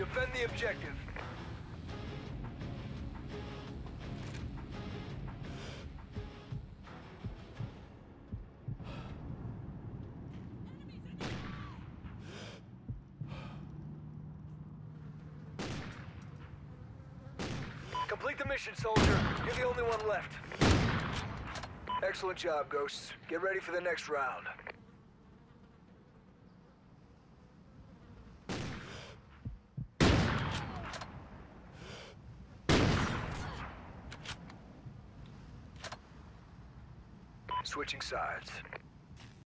Defend the objective. Complete the mission, soldier. You're the only one left. Excellent job, Ghosts. Get ready for the next round. Switching sides.